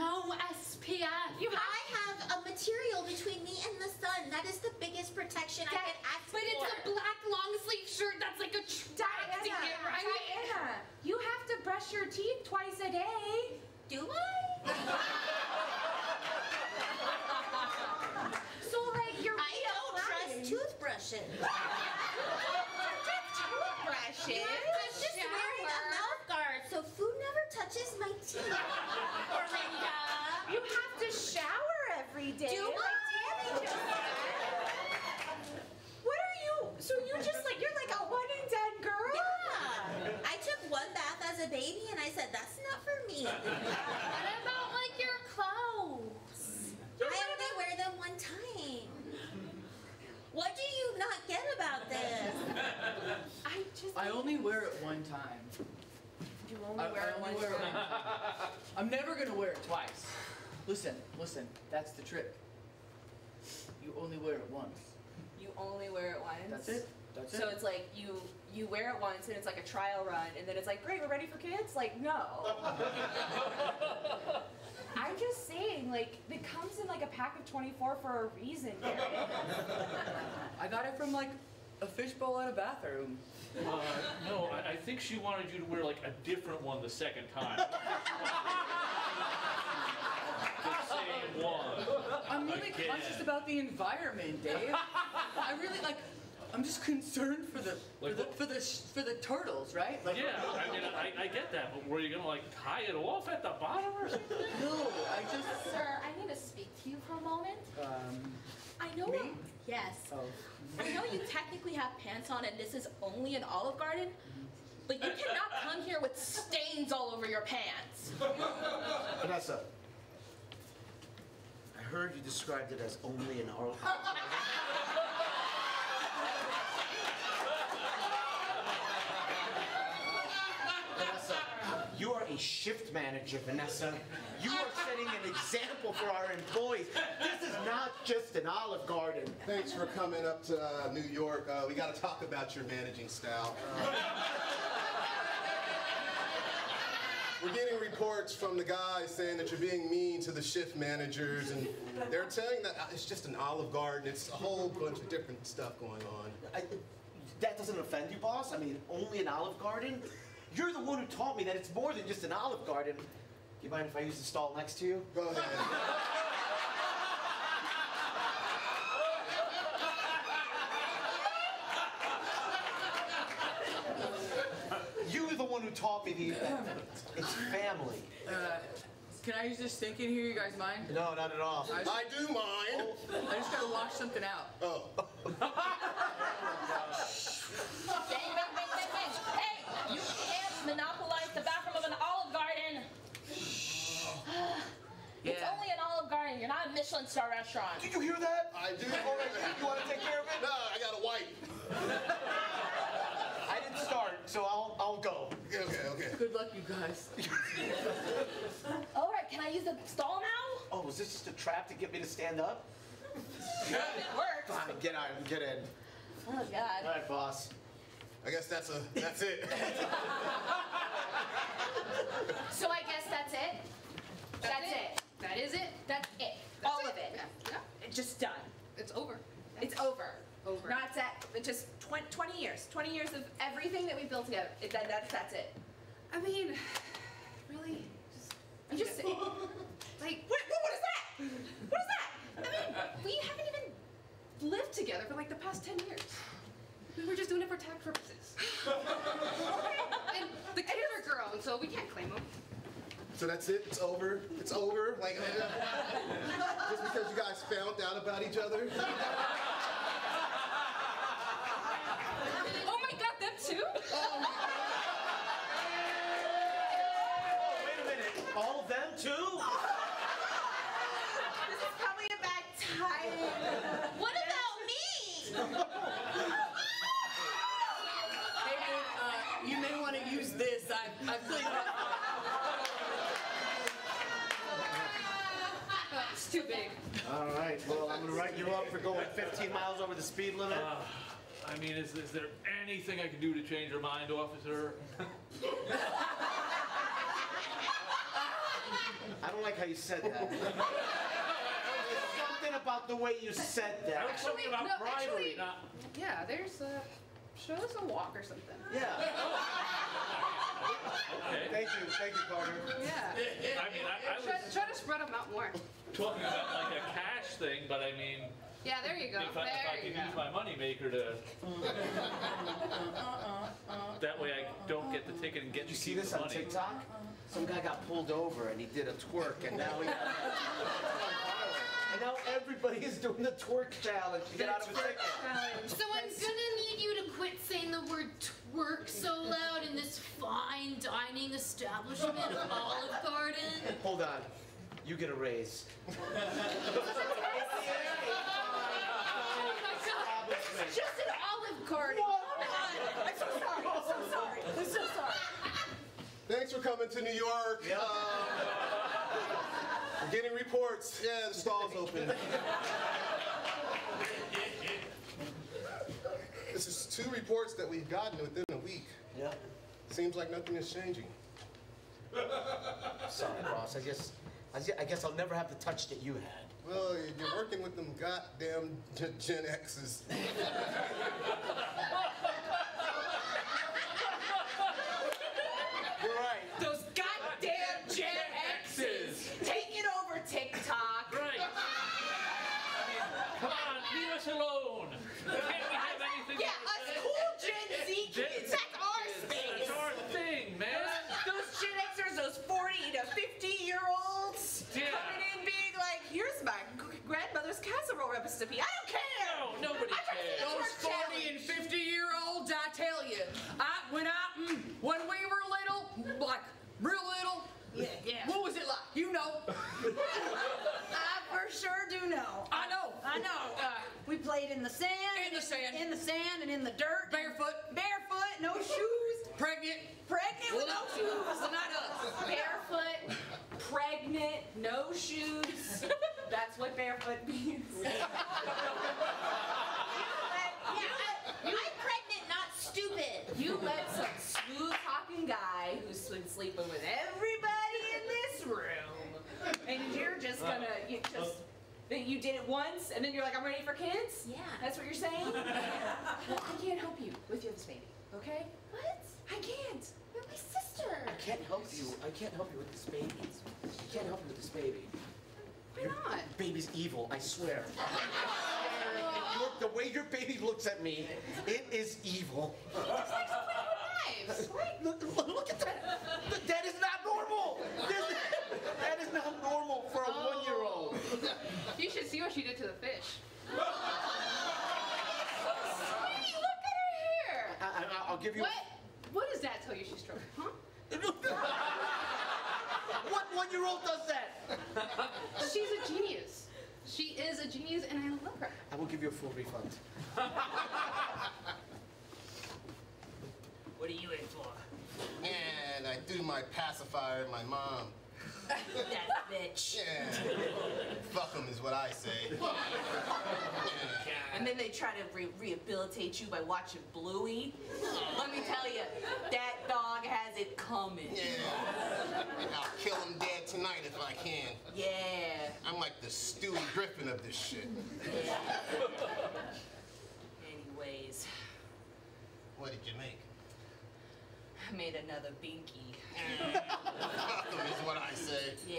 no SPF. You I have a material between me and the sun. That is the biggest protection I can ask But for. it's a black long sleeve shirt that's like attracting Diana, it, right? Diana, you have to brush your teeth twice a day. Do I? So like you're I don't trust toothbrushes. toothbrushes. I'm just wearing a mouth guard so food never touches my teeth. Orinda. You have to shower every day. Do like Tammy just said. What are you? So you just like you're like a one and done girl? Yeah. I took one bath as a baby and I said, that's not for me. What about like your clothes? I only wear them one time. What do you not get about this? I just I only wear it one time. you only I, wear I it only once. wear it one time. I'm never gonna wear it twice. Listen, listen, that's the trick. You only wear it once. You only wear it once. That's it. That's So it. it's like you you wear it once and it's like a trial run and then it's like great we're ready for kids like no. I'm just saying like it comes in like a pack of 24 for a reason. I got it from like a fishbowl in a bathroom. Uh, no, I, I think she wanted you to wear like a different one the second time. the same one. I'm really Again. conscious about the environment, Dave. I really like. I'm just concerned for the for the for the for the turtles, right? Like, Yeah, I mean, I, I get that, but were you gonna like tie it off at the bottom or something? No, I just. Sir, I need to speak to you for a moment. Um. I know. Me? Yes. Oh. I know you technically have pants on and this is only an Olive Garden, but you cannot come here with stains all over your pants. Vanessa, I heard you described it as only an oral. Vanessa, you are a shift manager, Vanessa. You are setting an example for our employees. This is not just an Olive Garden. Thanks for coming up to uh, New York. Uh, we got to talk about your managing style. We're getting reports from the guys saying that you're being mean to the shift managers, and they're saying that uh, it's just an Olive Garden. It's a whole bunch of different stuff going on. I, that doesn't offend you, boss? I mean, only an Olive Garden? You're the one who taught me that it's more than just an Olive Garden. You mind if I use the stall next to you? Go ahead. You were the one who taught me the. It's family. Uh, can I use this sink in here? You guys mind? No, not at all. I, I do mind. I just gotta wash something out. Oh, Bang, bang, bang, bang, bang. Hey, you can't monopolize the bathroom of an Olive Garden. It's only an Olive Garden. You're not a Michelin star restaurant. Did you hear that? I do. All right, you want to take care of it? No, I got to wipe. Good luck, you guys. All right, can I use the stall now? Oh, was this just a trap to get me to stand up? yeah, It works. Fine, get out, get in. Oh All God. right, boss. I guess that's a that's it. So I guess that's it. That's it. That is it. That's it. All of it. Yeah. yeah. It's just done. It's over. It's over. Over. Not set. It's just 20, 20 years. 20 years of everything that we built together. It, that, that's that's it. I mean, really, just, I'm just saying. like, What, what, what is that? What is that? I mean, we haven't even lived together for like the past 10 years. We were just doing it for tax purposes. and the kids are grown, so we can't claim them. So that's it. It's over. It's over. Like just because you guys found out about each other. Oh my god, them too? Oh, All of them too? This is probably a bad time. What about me? Hey, uh, you may want to use this. I I cleaned up. It's too big. All right. Well, I'm gonna write you up for going 15 miles over the speed limit. I mean, is, is there anything I can do to change your mind, officer? I don't like like how you said that. Something about the way you said I that. was talking Actually, about no, bribery, actually- not. Yeah, there's a. Show us a walk or something. Yeah. Okay. Thank you, thank you, Carter. Yeah. I mean, I, I Try, was try to spread them out more. talking about like a cash thing, but I mean, Yeah, there you go. if I, if I there you could use go. my moneymaker to. That way I don't get the ticket and get Did you to see this the on money. TikTok? Some guy got pulled over and he did a twerk and now he And now everybody is doing the twerk challenge to get out of a ticket. So I'm gonna need you to quit saying the word twerk so loud in this fine dining establishment of Olive Garden. Hold on. You get a raise. Oh It's just an Olive Garden. Come on. I'm so sorry. I'm so sorry. I'm so sorry. Thanks for coming to New York. Yeah. Um, we're getting reports. Yeah, the stall's open. this is two reports that we've gotten within a week. Yeah. Seems like nothing is changing. Sorry, boss. I guess, I guess- I guess I'll never have the touch that you had. Well, you're working with them goddamn Gen- Gen X's. Recipe. I don't care. Nobody cares. Those twerk 40 challenge. and 50 year olds, I tell you, I when I mm, when we were little, like real little, Yeah, yeah. what was it like? You know, I for sure do know. I know. I know. Uh, We played in the sand. In the sand. In the sand and in the dirt. Barefoot. Barefoot, no shoes. pregnant. Pregnant with no shoes. Not us. Barefoot, pregnant, no shoes. That's what barefoot means. Yeah, I, I'm pregnant, not stupid. You let some smooth talking guy who's been sleeping with everybody in this room, and you're just gonna you just that you did it once, and then you're like, I'm ready for kids. Yeah. That's what you're saying. well, I can't help you with this baby. Okay? What? I can't. You're my sister. I can't help you. I can't help you with this baby. I can't help you with this baby. Why Your not? baby's evil, I swear. Your- the way your baby looks at me, it is evil. Knives. Look, look, look at that. That is not normal. This- that is not normal for a one-year-old. You should see what she did to the fish. Hey, look at her hair. I, I, I'll give you. What? What does that tell you she's strong? Huh? what one-year-old does that? She's a genius. She is a genius, and I love her. I will give you a full refund. What are you in for? And I do my pacifier, at my mom. That bitch. Yeah. Fuck 'em is what I say. And then they try to re- rehabilitate you by watching Bluey. Let me tell you, that dog has it coming. Yeah. And I'll kill him dead tonight if I can. Yeah. I'm like the Stewie Griffin of this shit. Yeah. Anyways, What did you make? Made another binky. Is what I say. Yeah.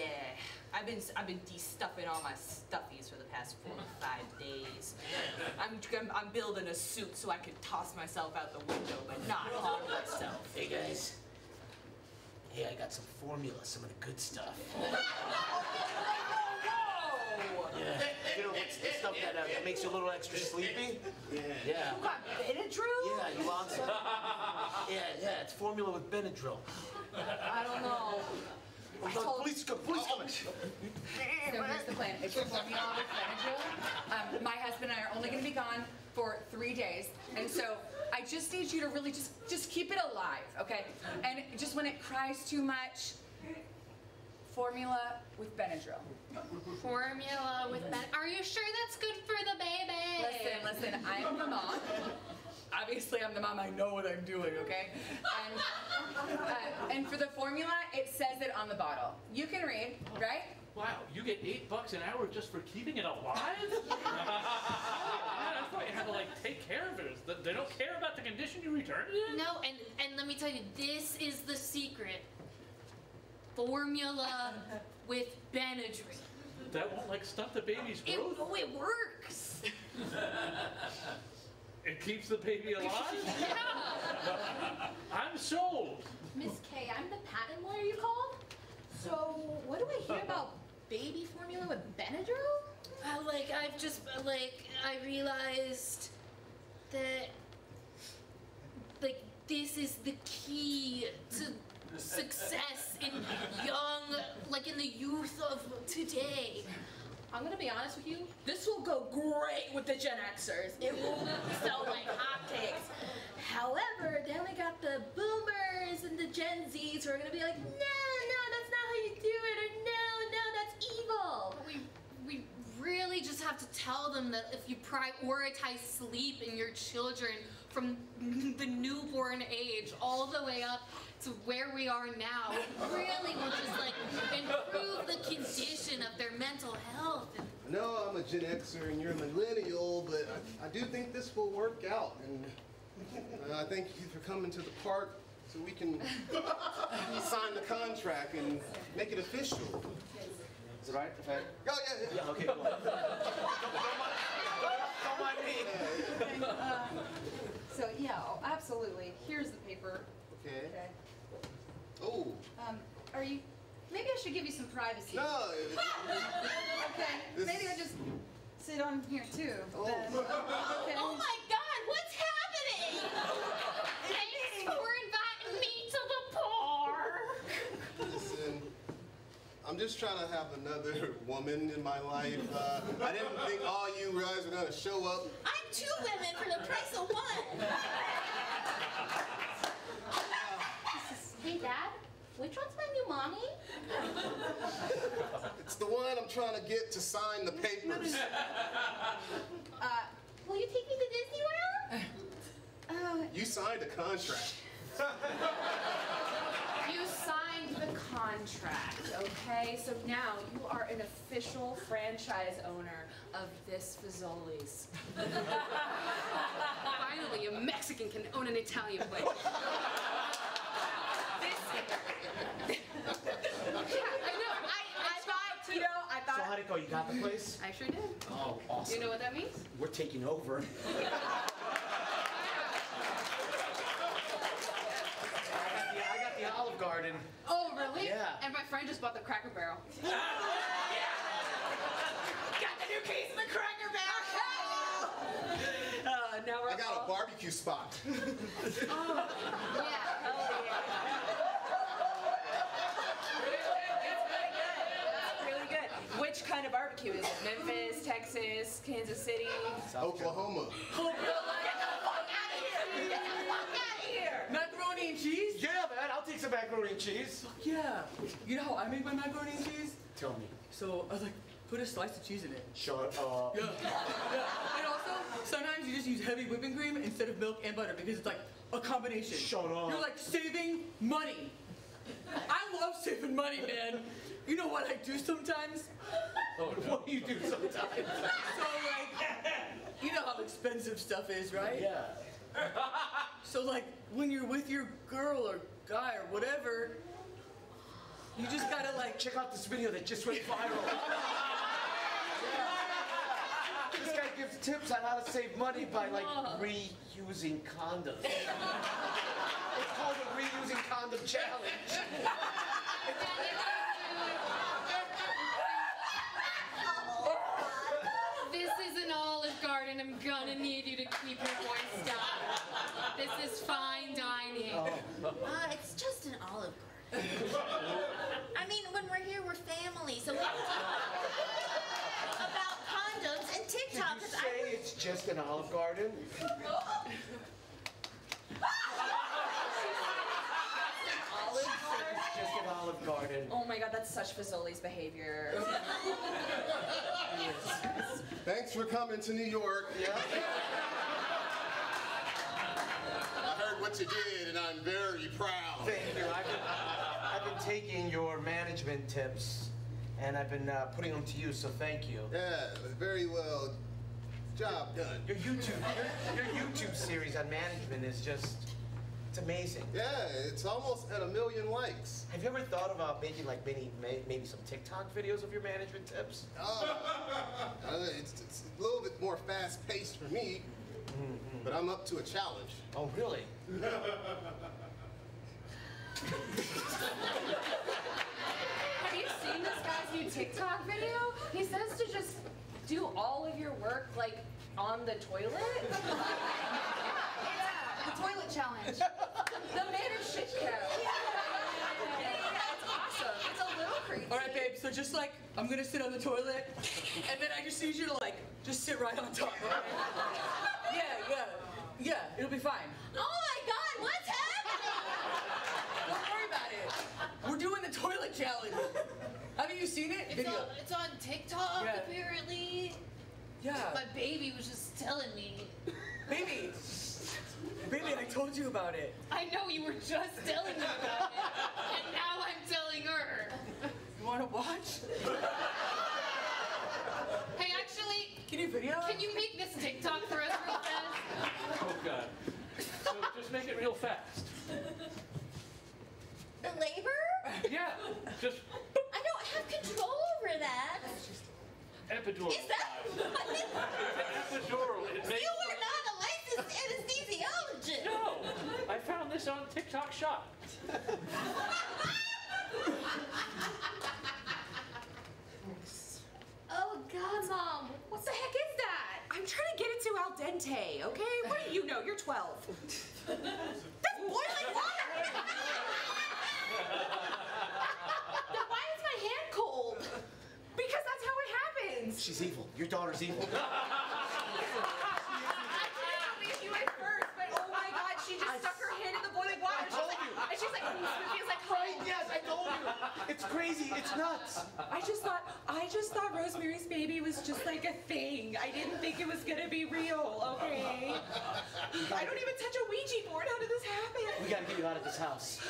I've been I've been de-stuffing all my stuffies for the past four or five days. I'm, I'm I'm building a suit so I can toss myself out the window, but not harm myself. Hey guys. Hey, I got some formula, some of the good stuff. Yeah. You know, what's the stuff that, uh, makes you a little extra sleepy? Yeah. Yeah. You got Benadryl? Yeah, you want some? Yeah, yeah, it's formula with Benadryl. I don't know. Oh, no, police, co- police coming. So here's the plan. It's formula with Benadryl. Um, my husband and I are only going to be gone for three days, and so I just need you to really just just keep it alive, okay? And just when it cries too much, formula with Benadryl. Formula with Ben. Are you sure that's good for the baby? Listen, listen. I'm the mom. Obviously, I'm the mom. I know what I'm doing, okay? And uh, and for the formula, it says it on the bottle. You can read, right? Wow, you get eight bucks an hour just for keeping it alive? Man, I thought you had to like take care of it. They- They don't care about the condition you returned it in? No, and and let me tell you, this is the secret. Formula with Benadryl. That won't like stunt the baby's It, growth? oh, it works. It keeps the baby alive? Yeah. I'm sold. Miss K, I'm the patent lawyer you called. So what do I hear about baby formula with Benadryl? Uh, like I've just uh, like I realized that like this is the key to success in young like in the youth of today. I'm gonna be honest with you. This will go great with the Gen Xers. It will sell like hotcakes. However, then we got the Boomers and the Gen Zs who are gonna be like, no, no, that's not how you do it, or no, no, that's evil. We we really just have to tell them that if you prioritize sleep in your children from the newborn age all the way up to where we are now, really will just like improve the condition of their mental health. And I know I'm a Gen Xer and you're a millennial, but I, I do think this will work out. And uh, I thank you for coming to the park so we can sign the contract and make it official. Is it right if I? Oh, yeah, yeah. Yeah. Okay. Cool. don't, don't mind. Don't, don't mind me. Uh, So, yeah, oh, absolutely. Here's the paper. Okay. Okay. Oh, Um, are you, maybe I should give you some privacy. no. Okay, This- maybe I just sit on here too. Oh. then. Okay. oh my God, what's happening? Thanks for inviting me to the park. Listen, I'm just trying to have another woman in my life. Uh, I didn't think all you guys were gonna show up. I'm two women for the price of one. hey, Dad. Which one's my new mommy? It's the one I'm trying to get to sign the papers. Uh, will you take me to Disney World? Oh, You signed a contract. You signed the contract, okay? So now you are an official franchise owner of this Fazoli's. Finally, a Mexican can own an Italian place. This, yeah, I know. I, I thought, you know, I So thought. how'd it go? You got the place? I sure did. Oh, Do awesome. you know what that means? We're taking over. I got the, I got the Olive Garden. Oh, really? Yeah. And my friend just bought the Cracker Barrel. Got the new keys in the Cracker Barrel. Uh, now we're I got all- a barbecue spot. Oh yeah. It's really good. Which kind of barbecue is it? Memphis, Texas, Kansas City? Oklahoma. Oklahoma. Got it here. Got it here. Macaroni and cheese? Yeah, man. I'll take some macaroni and cheese. Fuck Yeah. You know how I make my macaroni and cheese? Tell me. So I was like, put a slice of cheese in it. Shut up. Yeah. yeah. And also, sometimes you just use heavy whipping cream instead of milk and butter because it's like a combination. Shut up. You're like saving money. I love saving money, man. You know what I do sometimes? Oh, what do you do sometimes? So like, you know how expensive stuff is, right? yeah. So like, when you're with your girl or guy or whatever, you just gotta like Check out this video that just went viral. this guy gives tips on how to save money by like reusing condoms. it's called a reusing condom challenge. This is an Olive Garden. I'm gonna need you to keep your voice down. This is fine dining. Uh, it's just an Olive Garden. I mean, when we're here, we're family, so we can talk about condoms and Did TikTok. you 'cause say I it's just an Olive Garden? She said just an Olive Garden. Oh my god, that's such Fazoli's behavior. Thanks for coming to New York. Yeah. I heard what you did, and I'm very proud. Thank you. I've been, I've been taking your management tips, and I've been uh, putting them to use. So thank you. Yeah, very well. Job done. Your YouTube, your, your YouTube series on management is just, it's amazing. Yeah, it's almost at a million likes. Have you ever thought about making like maybe may- maybe some TikTok videos of your management tips? Oh, uh, it's, it's a little bit more fast paced for me, but I'm up to a challenge. Oh, really? TikTok video? He says to just do all of your work like on the toilet. yeah, the toilet challenge. The man is shit cow. Yeah, yeah, awesome. It's a little crazy. All right, babe. So just like I'm gonna sit on the toilet, and then I just need you to like just sit right on top. okay? Yeah, yeah, yeah. It'll be fine. Oh my god, what's happening? Don't worry about it. We're doing the toilet challenge. Haven't you seen it? It's Video. on, it's on TikTok, Yeah. apparently. Yeah. My baby was just telling me. Baby. Baby, I told you about it. I know you were just telling me about it, and now I'm telling her. You wanna watch? Hey, actually, Can you video? can you make this TikTok for us real fast? Oh god. So just make it real fast. The labor? Yeah. Just I don't have control over that. epidural. Is that? Epidural. It makes You are not a licensed anesthesiologist. No, I found this on TikTok Shop. Oh God, Mom, what the heck is that? I'm trying to get it to al dente, okay? What do you know? You're 12. That's boiling water! home. Yes, I told you. It's crazy. It's nuts. I just thought, I just thought Rosemary's Baby was just like a thing. I didn't think it was gonna be real, okay? I don't even touch a Ouija board. How did this happen? We gotta get you out of this house.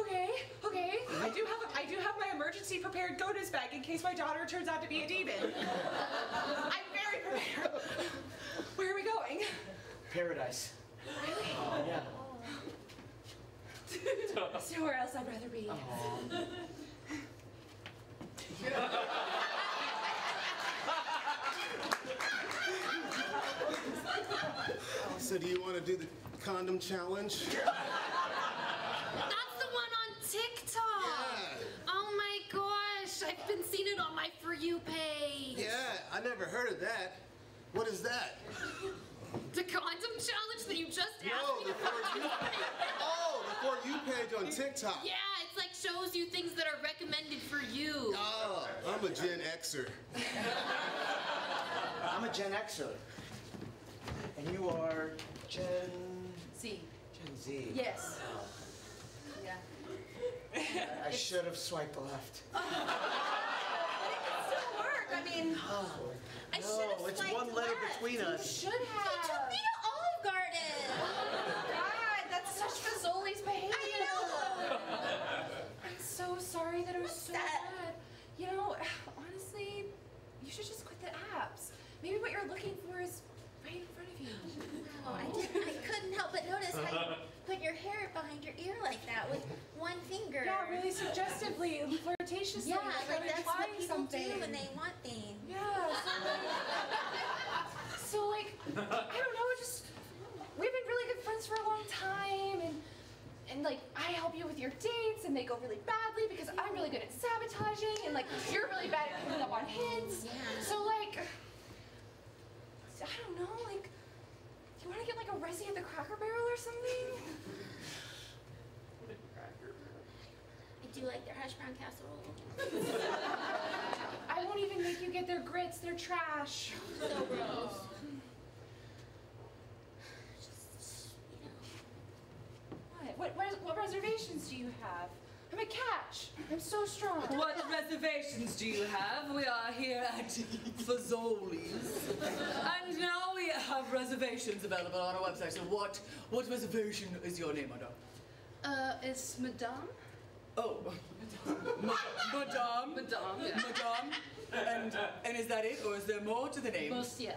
Okay, okay. I do have I do have my emergency prepared GOTUS bag in case my daughter turns out to be a demon. I'm very prepared. Where are we going? Paradise. Really? Oh, yeah. Somewhere else I'd rather be. So, do you want to do the condom challenge? That's the one on TikTok. Yeah. Oh my gosh, I've been seeing it on my For You page. Yeah, I never heard of that. What is that? The condom challenge that you just asked No, me the to For You. Oh, the For You page on TikTok. Yeah, it's like shows you things that are recommended for you. Oh, I'm a Gen Xer. I'm a Gen Xer. And you are Gen See. Gen Z. Yes. Oh. Yeah. I should have swiped left. But it can still work. I mean, oh, I should No, have it's swiped one letter left. between you us. should He have. took me to Olive Garden. Oh, God, that's such Fazoli's behavior. I know. I'm so sorry that it was so that? bad. You know, honestly, you should just quit the apps. Maybe what you're looking for is right in front of you. Oh, I didn't. I couldn't help but notice how you put your hair behind your ear like that with one finger. Yeah, really suggestively flirtatiously. Yeah, like that's what people something. do when they want things. Yeah. So like, so like, I don't know, just we've been really good friends for a long time, and and like I help you with your dates, and they go really badly because I'm really good at sabotaging, and like you're really bad at picking up on hints. Yeah. So like, I don't know, like, do you want to get like a resi at the Cracker Barrel or something? I do like their hash brown casserole. I won't even make you get their grits; they're trash. So gross. Just, you know. What? What, res- what reservations do you have? I'm a catch. I'm so strong. What reservations do you have? We are here at Fazoli's. And now we have reservations available on our website. So what what reservation is your name, madam? Uh, it's Madame. Oh, Ma- Madame. Madame, yeah. Madame. And and is that it, or is there more to the name? Monsieur.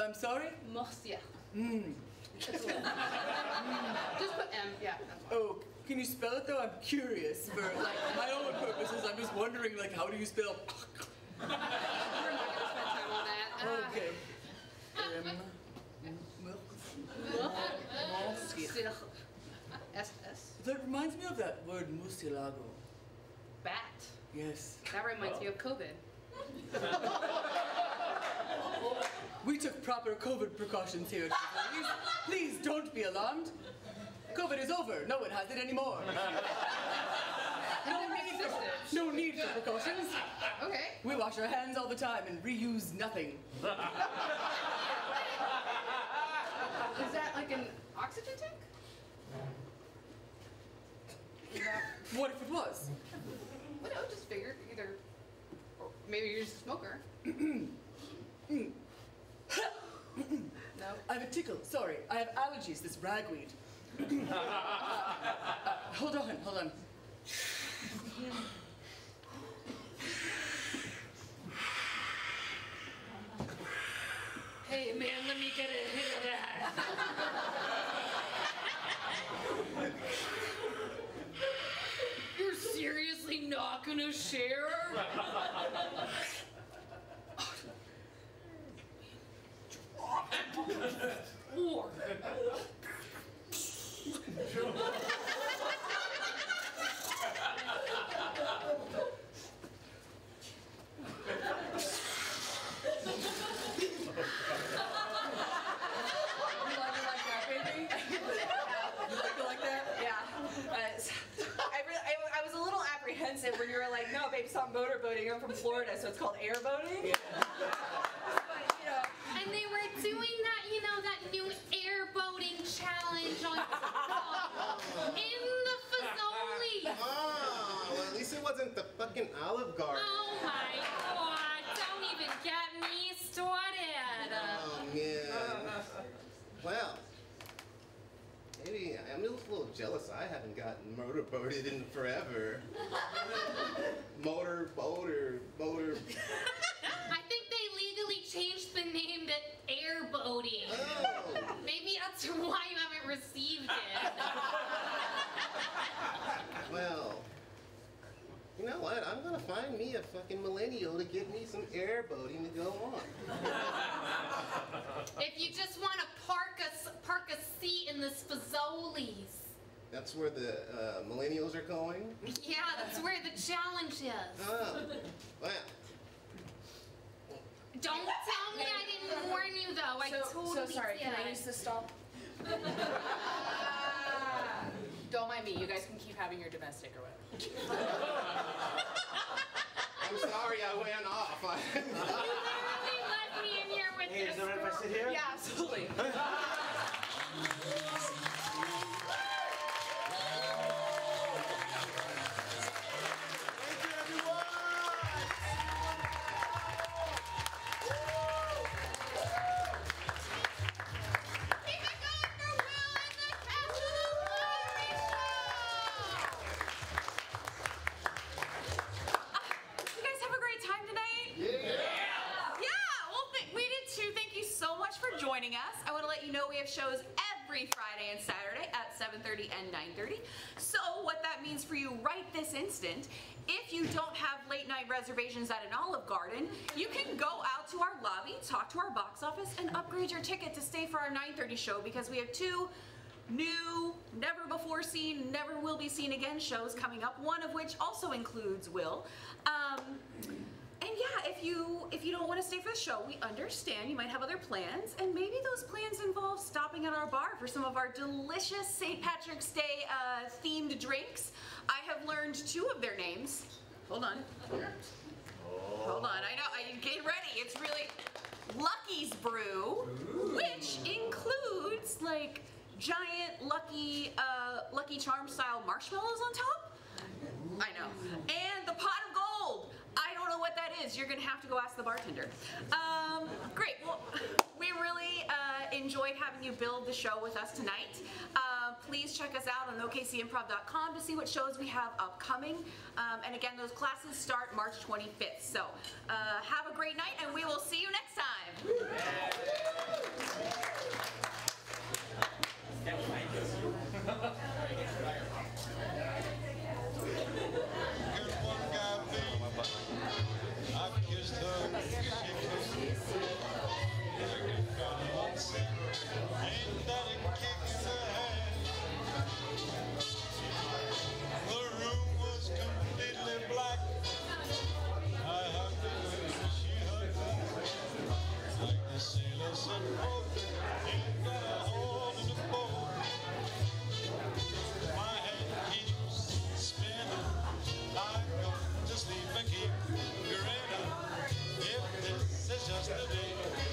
I'm sorry. Monsieur. Mm. Just put M, yeah. Oh, can you spell it though? I'm curious for like my own purposes. I'm just wondering like how do you spell? We're not gonna spend time on that. Okay. Um, Monsieur. SS. that reminds me of that word musilago. Bat. Yes. That reminds me of COVID. We took proper COVID precautions here. Please, please don't be alarmed. COVID is over. No one has it anymore. No need for, no need for precautions. Okay. We wash our hands all the time and reuse nothing. Is that like an oxygen tank? What if it was? Well, no, just figured either. Or maybe you're just a smoker. No. I have a tickle. Sorry, I have allergies. This ragweed. Uh, uh, hold on, hold on. Hey man, let me get a hit of that. You're seriously not gonna share? Or You like it like that, baby? You like it like that? Yeah. Uh, s- I, really, I, I was a little apprehensive when you were like, no, motorboating. I'm from Florida, so it's called airboating. But, you know, And they were doing that, you know, that new airboating challenge on in the Fazoli. Ah, well, at least it wasn't the fucking Olive Garden. Oh my god, don't even get me started. Oh, man. Well, maybe I'm just a little jealous I haven't gotten motorboated in forever. motor, motor, motor. I think they legally changed the name to airboating. Oh. Maybe that's why you haven't received it. Well, you know what? I'm gonna find me a fucking millennial to get me some airboating to go on. If you just want to park a s- park a seat in this Fazoli's. That's where the uh, millennials are going. Yeah, that's where the challenge is. Oh, well. Don't tell me I didn't warn you though. I so, totally so sorry. did. Can I use this stall? Don't mind me. You guys can keep having your domestic or whatever. I'm sorry I went off. You literally left me in here with Hey, this is it alright if I sit here? Yeah, absolutely. reservations at an Olive Garden, you can go out to our lobby, talk to our box office, and upgrade your ticket to stay for our 9.30 show because we have two new, never before seen, never will be seen again shows coming up. One of which also includes Will. Um, and yeah, if you if you don't want to stay for the show, we understand. You might have other plans, and maybe those plans involve stopping at our bar for some of our delicious St. Patrick's Day uh, themed drinks. I have learned two of their names. Hold on. Hold on. I know. I get ready. It's really Lucky's Brew, which includes like giant Lucky uh, Lucky Charm style marshmallows on top. I know. And the pot of gold. I don't know what that is. You're gonna have to go ask the bartender. Um, great. Well, we really uh, enjoyed having you build the show with us tonight. Uh, please check us out on okcimprov.com to see what shows we have upcoming. Um, and again, those classes start March 25th. So uh, have a great night, and we will see you next time. Just the beginning,